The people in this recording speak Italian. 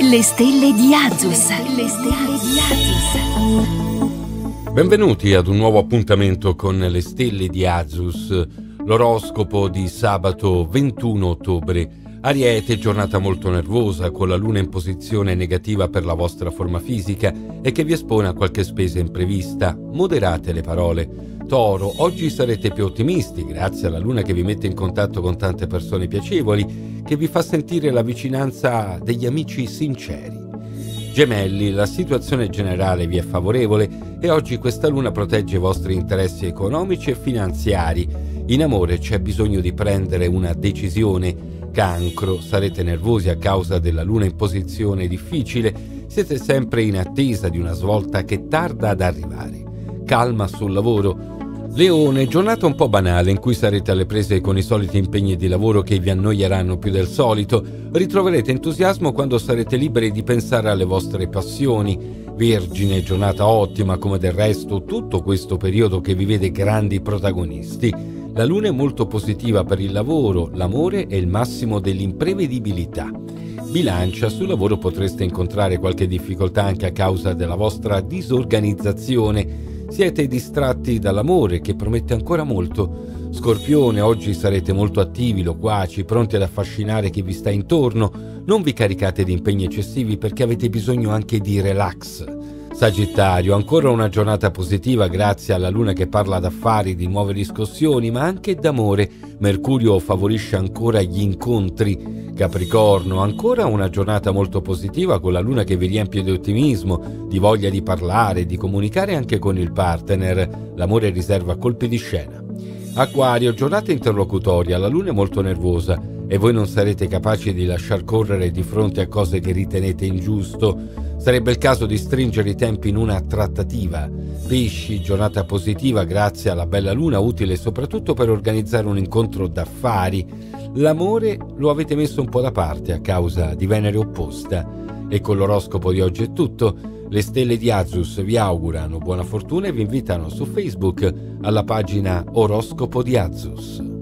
Le stelle di Azus. Le stelle di Azus. Benvenuti ad un nuovo appuntamento con le stelle di Azus, l'oroscopo di sabato 21 ottobre. Ariete, giornata molto nervosa, con la luna in posizione negativa per la vostra forma fisica e che vi espone a qualche spesa imprevista. Moderate le parole. Toro, oggi sarete più ottimisti grazie alla luna che vi mette in contatto con tante persone piacevoli, che vi fa sentire la vicinanza degli amici sinceri. Gemelli, la situazione generale vi è favorevole e oggi questa luna protegge i vostri interessi economici e finanziari. In amore c'è bisogno di prendere una decisione. Cancro, sarete nervosi a causa della luna in posizione difficile, siete sempre in attesa di una svolta che tarda ad arrivare. Calma sul lavoro, Leone, giornata un po' banale in cui sarete alle prese con i soliti impegni di lavoro che vi annoieranno più del solito. Ritroverete entusiasmo quando sarete liberi di pensare alle vostre passioni. Vergine, giornata ottima come del resto tutto questo periodo che vi vede grandi protagonisti. La luna è molto positiva per il lavoro, l'amore e il massimo dell'imprevedibilità. Bilancia, sul lavoro potreste incontrare qualche difficoltà anche a causa della vostra disorganizzazione siete distratti dall'amore che promette ancora molto. Scorpione, oggi sarete molto attivi, loquaci, pronti ad affascinare chi vi sta intorno. Non vi caricate di impegni eccessivi perché avete bisogno anche di relax. Sagittario, ancora una giornata positiva grazie alla luna che parla d'affari, di nuove riscossioni, ma anche d'amore. Mercurio favorisce ancora gli incontri. Capricorno, ancora una giornata molto positiva con la luna che vi riempie di ottimismo, di voglia di parlare, di comunicare anche con il partner. L'amore riserva colpi di scena. Acquario, giornata interlocutoria, la luna è molto nervosa e voi non sarete capaci di lasciar correre di fronte a cose che ritenete ingiusto. Sarebbe il caso di stringere i tempi in una trattativa. Pesci, giornata positiva grazie alla bella luna, utile soprattutto per organizzare un incontro d'affari. L'amore lo avete messo un po' da parte a causa di Venere opposta. E con l'oroscopo di oggi è tutto. Le stelle di Azus vi augurano buona fortuna e vi invitano su Facebook alla pagina Oroscopo di Azus.